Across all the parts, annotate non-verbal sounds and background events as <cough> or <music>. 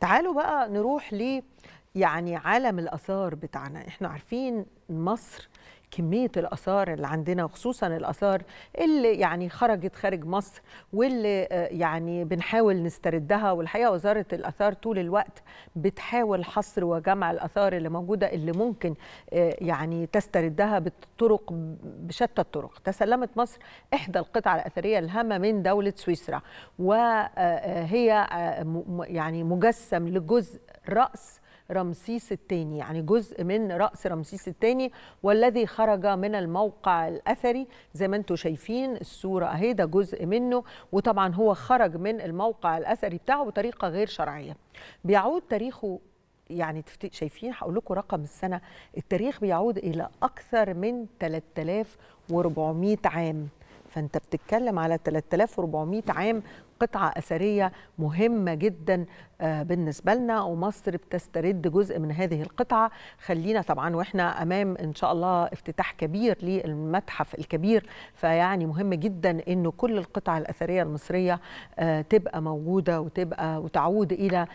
تعالوا بقى نروح ل يعني عالم الآثار بتاعنا. إحنا عارفين مصر كمية الآثار اللي عندنا وخصوصا الآثار اللي يعني خرجت خارج مصر واللي آه، يعني بنحاول نستردها. والحقيقة وزارة الآثار طول الوقت بتحاول حصر وجمع الآثار اللي موجودة اللي ممكن آه، يعني تستردها بالطرق بشتى الطرق. تسلمت مصر إحدى القطع الأثرية الهامة من دولة سويسرا. وهي يعني مجسم لجزء رأس رمسيس الثاني يعني جزء من رأس رمسيس الثاني والذي خرج من الموقع الأثري. زي ما أنتم شايفين الصورة أهي ده جزء منه. وطبعا هو خرج من الموقع الأثري بتاعه بطريقة غير شرعية. بيعود تاريخه يعني. شايفين هقول لكم رقم السنة. التاريخ بيعود إلى أكثر من 3400 عام. فأنت بتتكلم على 3400 عام قطعة أثرية مهمة جدا آه، بالنسبة لنا ومصر بتسترد جزء من هذه القطعة. خلينا طبعا وإحنا أمام إن شاء الله افتتاح كبير للمتحف الكبير فيعني مهم جدا إنه كل القطع الأثرية المصرية آه، تبقى موجودة وتبقى وتعود إلى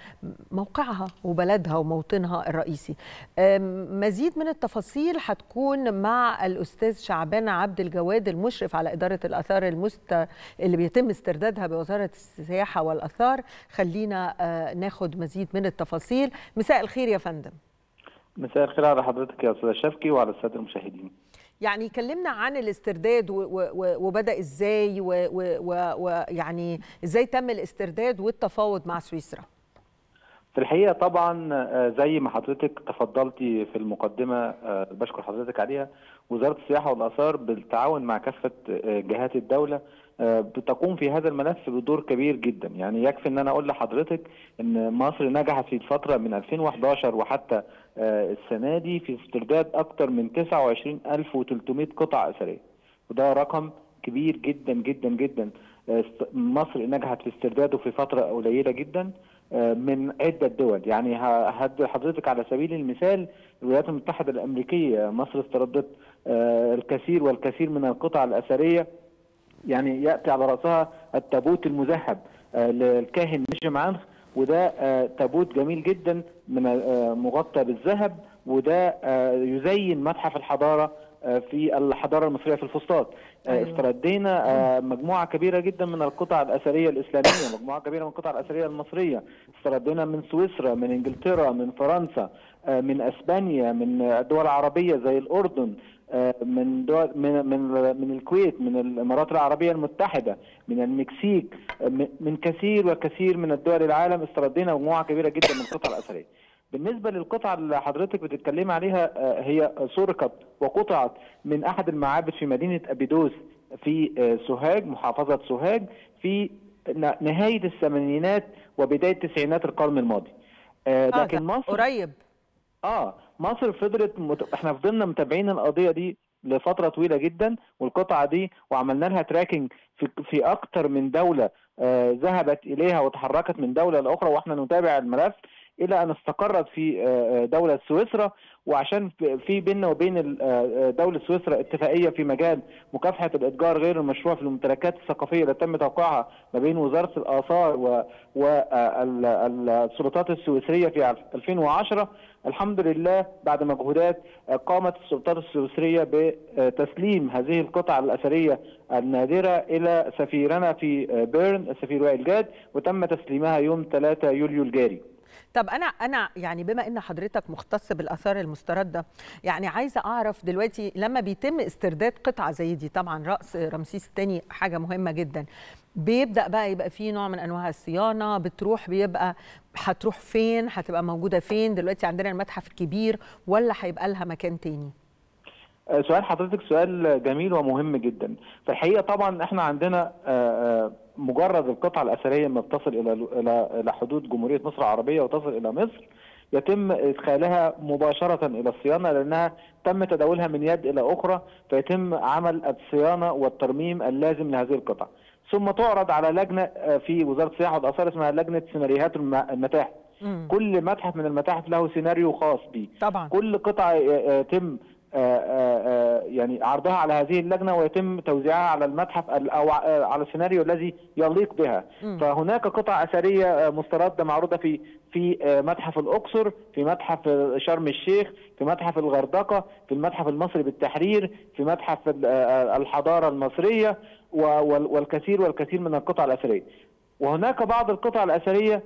موقعها وبلدها وموطنها الرئيسي. آم، مزيد من التفاصيل هتكون مع الأستاذ شعبان عبد الجواد المشرف على إدارة الآثار المست اللي بيتم استردادها بوزارة السياحة والآثار. خلينا آه، ناخد مزيد من التفاصيل. مساء الخير يا فندم. مساء الخير على حضرتك يا أستاذ شفكي وعلى السادة المشاهدين. يعني كلمنا عن الاسترداد و- و- و- وبدأ إزاي ويعني إزاي تم الاسترداد والتفاوض مع سويسرا؟ في الحقيقة طبعا آه، زي ما حضرتك تفضلتي في المقدمة آه، بشكر حضرتك عليها وزارة السياحة والآثار بالتعاون مع كافة جهات الدولة بتقوم في هذا الملف بدور كبير جدا. يعني يكفي إن أنا أقول لحضرتك إن مصر نجحت في الفترة من 2011 وحتى آه، السنة دي في استرداد أكثر من 29300 قطعه أثرية. وده رقم كبير جدا جدا جدا. آه، مصر نجحت في استرداده في فترة قليلة جدا آه، من عدة دول. يعني هدي حضرتك على سبيل المثال الولايات المتحدة الأمريكية مصر استردت آه، الكثير والكثير من القطع الأثرية يعني يأتي على رأسها التابوت المذهب آه، للكاهن نجم عنخ وده آه، تابوت جميل جدا من آه، مغطى بالذهب وده يزين متحف الحضارة في الحضارة المصرية في الفسطاط. أيوة. استردينا آه، مجموعة كبيرة جدا من القطع الأثرية الإسلامية مجموعة كبيرة من القطع الأثرية المصرية. استردينا من سويسرا من إنجلترا من فرنسا من أسبانيا من الدول العربيه زي الأردن من دول من من من الكويت من الإمارات العربية المتحدة من المكسيك آه، من- كثير وكثير من الدول العالم استردينا مجموعه كبيرة جدا من القطع الأثرية. بالنسبة للقطعه اللي حضرتك بتتكلمي عليها آه، هي سرقت وقطعت من أحد المعابد في مدينة أبيدوس في آه، سوهاج محافظة سوهاج في نهاية الثمانينات وبداية تسعينات القرن الماضي. آه، آه، لكن مصر قريب. آه مصر فضلت مت... إحنا فضلنا متابعين القضية دي لفترة طويلة جدا والقطعة دي وعملنا لها تراكنج في في أكتر من دولة آه ذهبت إليها وتحركت من دولة لأخرى وإحنا نتابع الملف. إلى أن استقرت في آه، دولة سويسرا. وعشان في- بيننا وبين آه، دولة سويسرا اتفاقية في مجال مكافحة الإتجار غير المشروع في الممتلكات الثقافية اللي تم توقيعها ما بين وزارة الآثار والسلطات السويسرية في 2010 الحمن لله بعد مجهودات آه، قامت السلطات السويسرية بتسليم هذه القطع الأثرية النادرة إلى سفيرنا في آه، بيرن السفير وائل جاد وتم تسليمها يوم 3 يوليو الجاري. طب أنا أنا يعني بما إن حضرتك مختص بالآثار المستردة يعني عايزة أعرف دلوقتي لما بيتم استرداد قطعة زي دي طبعا رأس رمسيس الثاني حاجة مهمة جدا بيبدأ بقى يبقى في نوع من أنواع الصيانة بتروح بيبقى هتروح فين؟ هتبقى موجودة فين؟ دلوقتي عندنا المتحف الكبير ولا هيبقى لها مكان تاني؟ سؤال حضرتك سؤال جميل ومهم جدا. في الحقيقة طبعا إحنا عندنا آه، آه، مجرد القطعة الأثرية ما بتصل إلى إلى حدود جمهورية مصر العربية وتصل إلى مصر يتم إدخالها مباشرة إلى الصيانة لأنها تم تداولها من يد إلى أخرى فيتم عمل الصيانة والترميم اللازم لهذه القطع ثم تعرض على لجنة آه، في وزارة السياحه والآثار اسمها لجنة سيناريوهات الم- المتاحف. كل متحف من المتاحف له سيناريو خاص به طبعا. كل قطعة يتم يعني عرضها على هذه اللجنة ويتم توزيعها على المتحف أو على السيناريو الذي يليق بها. فهناك قطع أثرية مستردة معروضة في في متحف الأقصر في متحف شرم الشيخ في متحف الغردقة في المتحف المصري بالتحرير في متحف الحضارة المصرية والكثير والكثير من القطع الأثرية وهناك بعض القطع الأثرية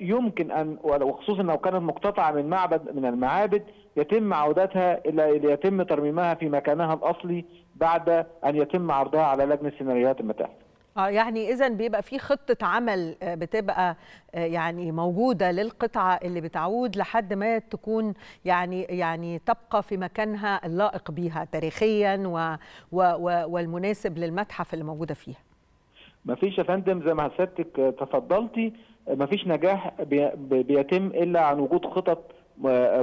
يمكن ان وخصوصا لو كانت مقتطعة من معبد من المعابد يتم عودتها إلى يتم ترميمها في مكانها الأصلي بعد أن يتم عرضها على لجنة سيناريوهات المتاحف. آه يعني اذا بيبقى في خطة عمل بتبقى يعني موجودة للقطعة اللي بتعود لحد ما تكون يعني يعني تبقى في مكانها اللائق بيها تاريخيا و و و والمناسب للمتحف اللي موجودة فيها. ما فيش يا فندم زي ما سيادتك تفضلتي ما فيش نجاح بيتم إلا عن وجود خطط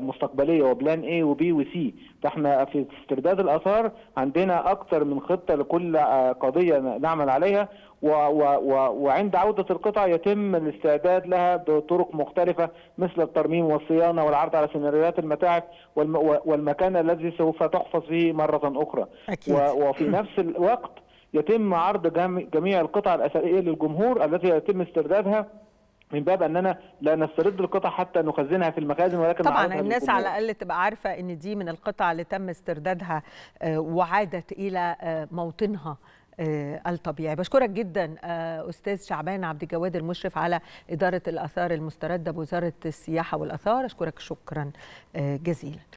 مستقبلية وبلان اي وبي وسي فإحنا في استرداد الآثار عندنا أكثر من خطة لكل قضية نعمل عليها. و و و وعند عودة القطع يتم الاستعداد لها بطرق مختلفة مثل الترميم والصيانة والعرض على سيناريوهات المتاحف والمكان الذي سوف تحفظ فيه مرة أخرى. أكيد. وفي <laughs> نفس الوقت يتم عرض جميع القطع الأثرية للجمهور التي يتم استردادها من باب أننا لا نسترد القطع حتى نخزنها في المخازن ولكن طبعا الناس على الأقل تبقى عارفة إن دي من القطع اللي تم استردادها وعادت إلى موطنها الطبيعي. بشكرك جدا أستاذ شعبان عبد الجواد المشرف على إدارة الآثار المستردة بوزارة السياحة والآثار. أشكرك شكرا جزيلا.